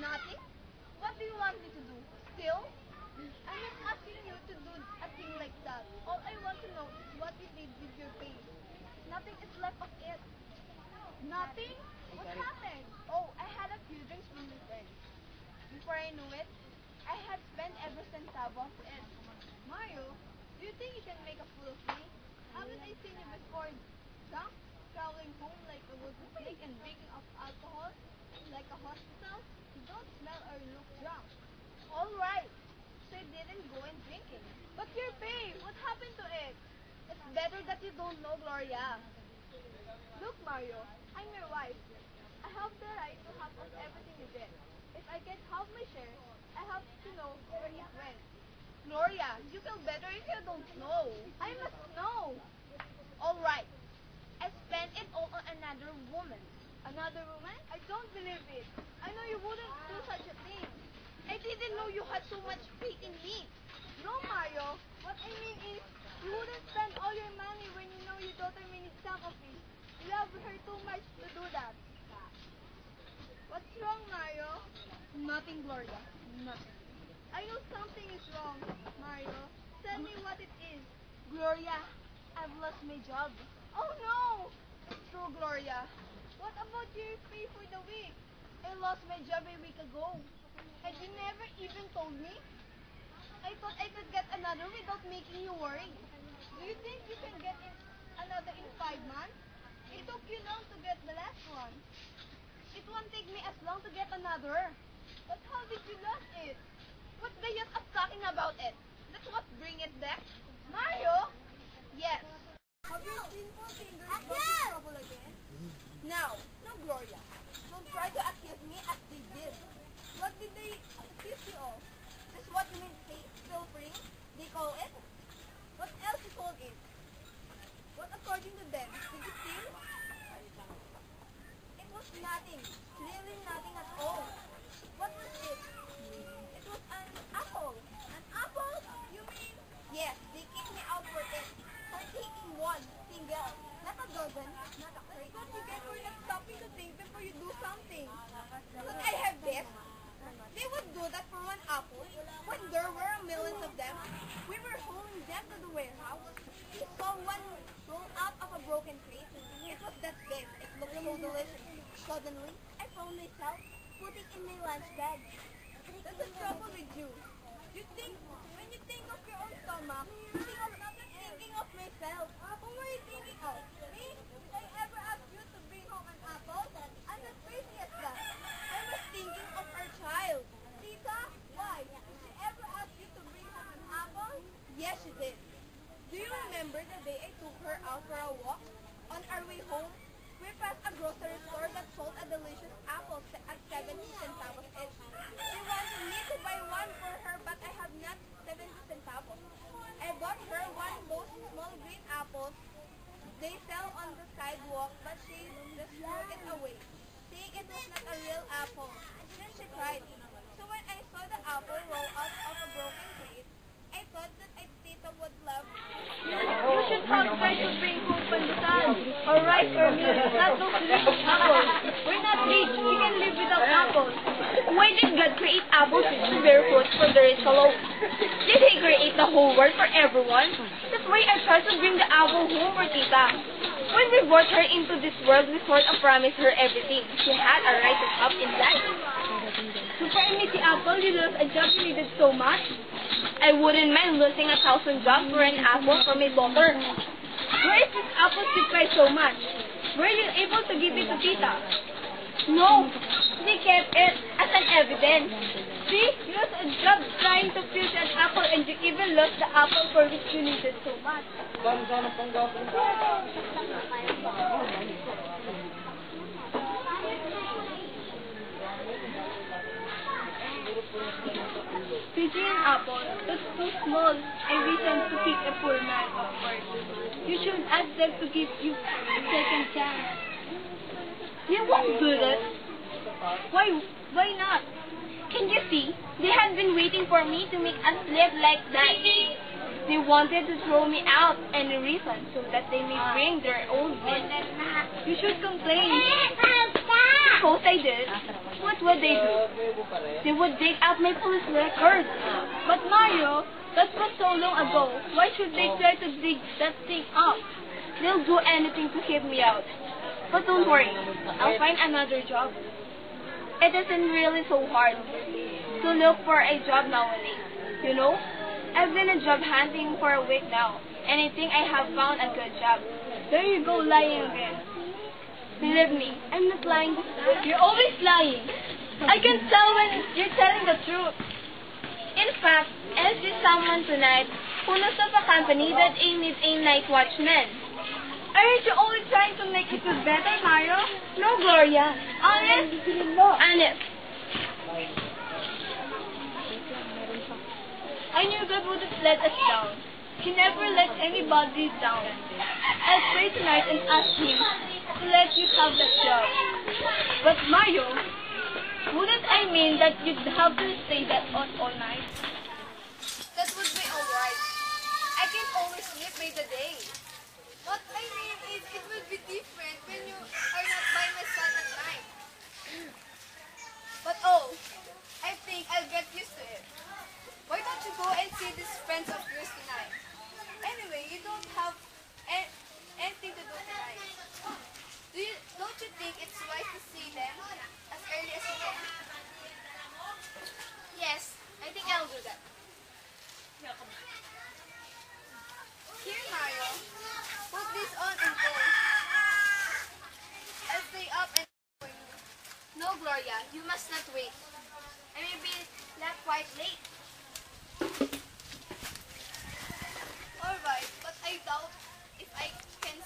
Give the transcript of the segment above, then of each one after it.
Nothing? What do you want me to do? Still? I'm not asking you to do a thing like that. All I want to know is what you did with your pay. Nothing is left of it. Nothing? What happened? Oh, I had a few drinks with my friends. Before I knew it, I had spent every centavo of it. Mario, do you think you can make a fool of me? Haven't I seen you before drunk, crawling home like a wooden snake and drinking of alcohol like a hospital? Don't smell or look drunk. All right. So you didn't go in drinking. But your pay, what happened to it? It's better that you don't know, Gloria. Look, Mario, I'm your wife. I have the right to half of everything you did. If I get half my share, I have to know where it went. Gloria, you feel better if you don't know. I must know. All right. I spent it all on another woman. Another woman? I don't believe it. I know you wouldn't do such a thing. I didn't know you had so much faith in me. No, Mario. What I mean is, you wouldn't spend all your money when you know your daughter may need some of it. You love her too much to do that. What's wrong, Mario? Nothing, Gloria. Nothing. I know something is wrong, Mario. Tell me what it is. Gloria, I've lost my job. Oh no! It's true, Gloria. What about your pay for the week? I lost my job a week ago. And you never even told me? I thought I could get another without making you worry. Do you think you can get another in five months? It took you long to get the last one. It won't take me as long to get another. But how did you lose it? What's the use of talking about it? That's what bring it back. Mario? Yes. Have you seen four fingers trouble again? No. No, Gloria. Don't try to accuse me as they did. What did they accuse you of? That's what you mean pilfering, they call it? What else you call it? What according to them? Did you steal? It was nothing. Really nothing at all. What was it? It was an apple. An apple? You mean? Yes, they kicked me out for it. For taking one single. Not a dozen, not a crate. But you guys were not stopping to think before you do something. Look, I have this. They would do that for one apple when there were millions of them. We were hauling them to the warehouse. We saw one roll out of a broken crate. It was that big. It looked so delicious. Suddenly, I found myself putting in my lunch bag. That's the trouble with you. You think, when you think of your own stomach, you think of not thinking of myself. Who were you thinking of? Me? Did I ever ask you to bring home an apple? I'm not crazy as that. I was thinking of our child. Tita, why? Did she ever ask you to bring home an apple? Yes, she did. Do you remember the day I took her out for a walk? On our way home, we passed a grocery store that sold a delicious apple se- at 70 centavos each. She wanted me to buy one for her, but I have not 70 centavos. I bought her one of those small green apples they sell on the sidewalk, she just threw it away, saying it was not a real apple. Then she cried. So when I saw the apple roll out of a broken crate, I thought that I Tita would love You should have tried to bring home pandesal or rice or meal, not those rich apples. We're not rich. We can live without apples. Why did God create apples with two bare foot for the rich alone? Did He create the whole world for everyone? That's why I tried to bring the apple home for Tita. When we brought her into this world, we sort of promised her everything. She had a right to have in life. So si Apple, you lost a job you needed so much. I wouldn't mind losing a thousand jobs for an apple for my daughter. Where is this apple you price so much? Were you able to give it to Tita? No, they kept it as an evidence. See, you lost a job trying to filter an apple and you even lost the apple for which you needed so much. An apple that's too small a reason to kick a poor man off work. You should ask them to give you a second chance. You won't do that. Why? Why not? Can you see? They had been waiting for me to make a slip like that. They wanted to throw me out any reason so that they may bring their own bill. You should complain. Suppose I did. What would they do? They would dig out my police records. But Mario, that was so long ago. Why should they try to dig that thing up? They'll do anything to keep me out. But don't worry, I'll find another job. It isn't really so hard to look for a job nowadays. You know, I've been a job hunting for a week now, and I think I have found a good job. There you go, lying again. Believe me, I'm not lying. You're always lying. I can tell when you're telling the truth. In fact, I see someone tonight who knows of a company that need a night watchman. Aren't you only trying to make it feel better, Mario? No, Gloria. Honest? Honest. I knew God wouldn't let us down. He never let anybody down. I'll pray tonight and ask Him to let you have that job. But Mario, wouldn't I mean that you'd have to stay that on all night? That would be alright. I can always sleep by the day. What I mean is, it will be different when you are not by my side at night. But oh, I think I'll get used to it. Why don't you go and see these friends of yours tonight? Anyway, you don't have anything to do tonight. Do you, don't you think it's wise to see them as early as you can? Yes, I think I'll do that. Here, Mario. Put this on and go. I'll stay up and you. No, Gloria, you must not wait. I may be left quite late. Alright, but I doubt if I can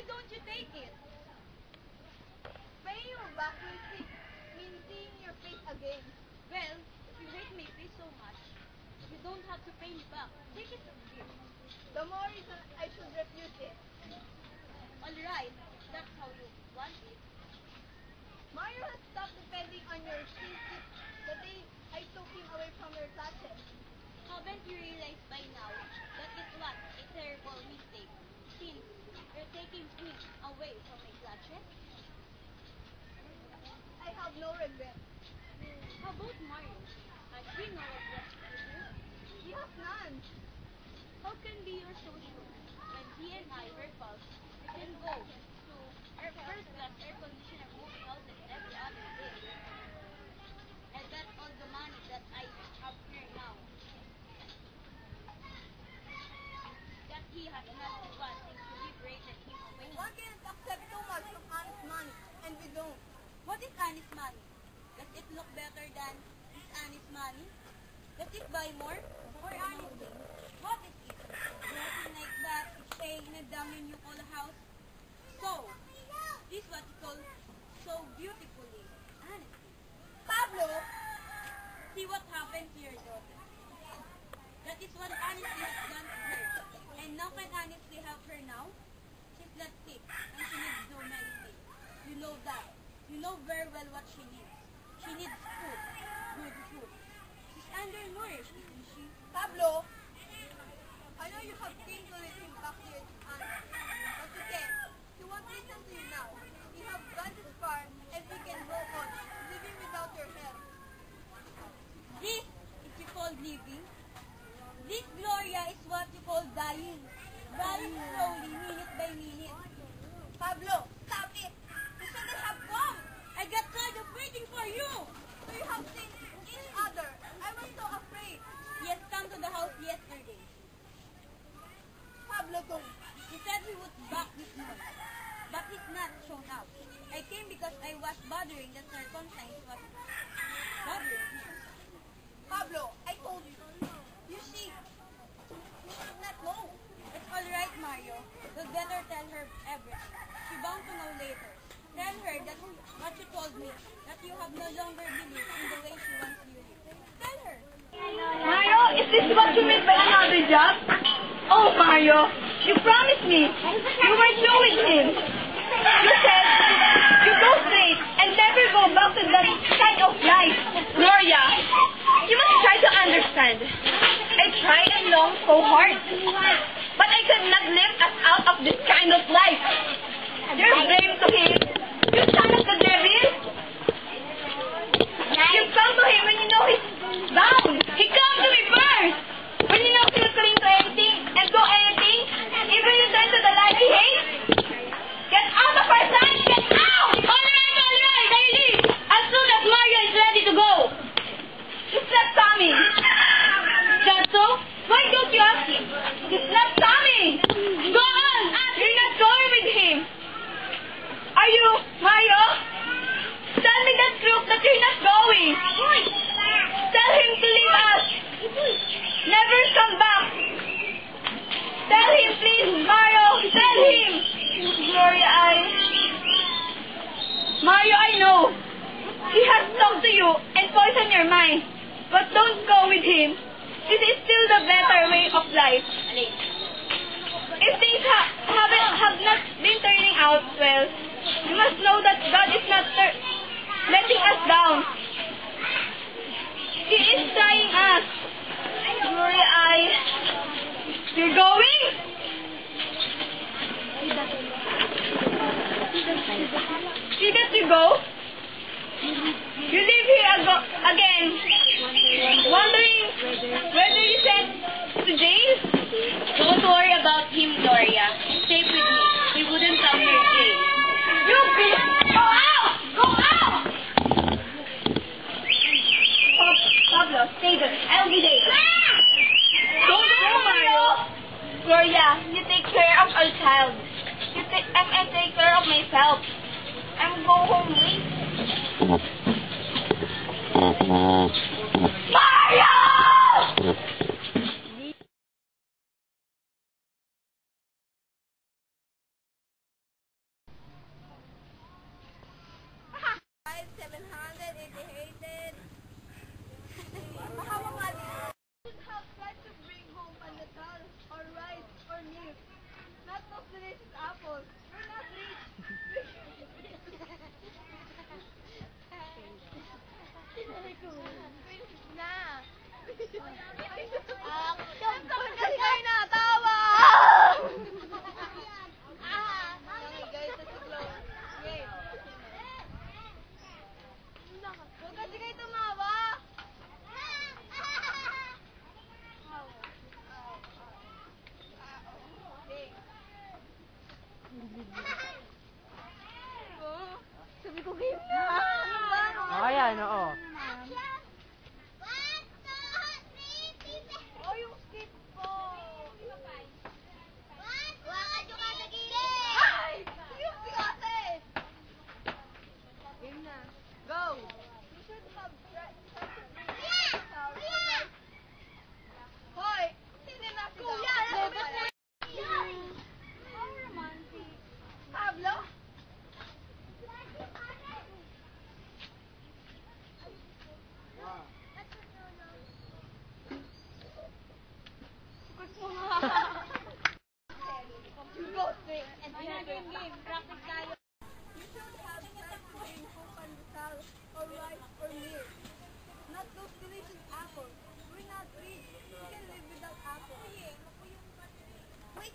Why don't you take it? Paying you back will see, seeing your face again. Well, if you hate my face so much, you don't have to pay me back. Take it from here. The more reason uh, I should refuse it. Alright, that's how you want it. Mario has stopped depending on your since the day I took him away from your clutches. Haven't you realized by now that it was a terrible mistake since you're taking me away from my clutches? I have no regret. How about Mario? Has he no regrets either? He has none. How can be your so sure? When he and I were pals, we can go to our first class air conditioner movie houses every other day. And that's all the money that I have here now. That he has not one thing to liberated him away. One cannot accept so much from honest money, and we don't. What is honest money? Does it look better than dishonest money? Does it buy more? Or honestly, what is it? Nothing like that. It's staying in a you call a house. So, this what you call so beautifully honesty. Pablo, See what happened your daughter. That is what honesty has done to her. And now can honesty help her now? She's not sick and she needs no medicine. You know that. You know very well what she needs. She needs food. Good food. She's undernourished, isn't she? Pablo, I know you have things to let him back to your honest, but you can't. He won't listen to you now. You have gone this far, and we can go on, living without your help. This is you call living. This, Gloria, is what you call dying. Dying slowly, minute by minute. Pablo, stop it! You shouldn't have come! I got tired of waiting for you. So you have seen each other. I was so afraid. He has come to the house yesterday. Pablo, go. He said he would back this morning, but he's not shown up. I came because I was bothering the circumstance was bothering him. Pablo, I told you. You see, you should not know. It's all right, Mario. You'd better tell her everything. She bound to know later. Tell her that what you told me, that you have no longer belief in the way she wants you to. Tell her. Mario, is this what you mean by another job? Oh, Mario, you promised me you were through with him. You said you go straight and never go back to that kind of life. Gloria, you must try to understand. I tried and longed so hard, but I could not live us out of this kind of life. You're brave to him. You son of the devil. You come to him when you know he's bound. He come to me first. When you know he'll cling to anything and do anything, even return to the life he hates. Get out of our sight! Get out! Alright, alright, I leave. As soon as Mario is ready to go. You slept Tommy. That so? Why don't you ask him? You slept Tommy. Go on. You're not going with him. Are you, Mario? Tell me the truth that you're not going. Tell him to leave us. Never come back. Tell him, please, Mario. Tell him. Gloria, I... Mario, I know. He has talked to you and poisoned your mind. But don't go with him. This is still the better way of life. If things ha- haven't, have not been turning out well, you must know that God is not letting us down. He is trying us. Gloria, I... You're going? See that you go? You live here ago- again, wondering whether you sent to jail? Don't worry about him, Gloria. Gloria, you take care of our child. You take, and I take care of myself. I'm go home eh? mm-hmm. mm-hmm. late. Mario!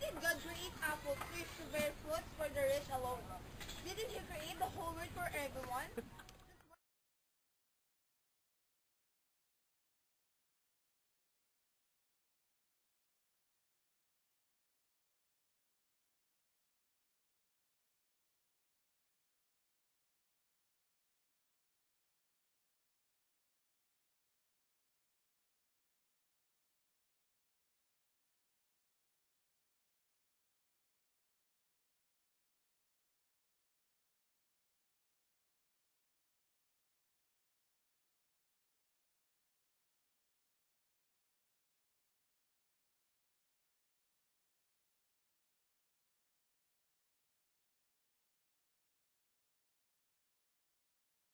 did God create apples, fish, to bear fruit for the rich alone? Didn't He create the whole world for everyone?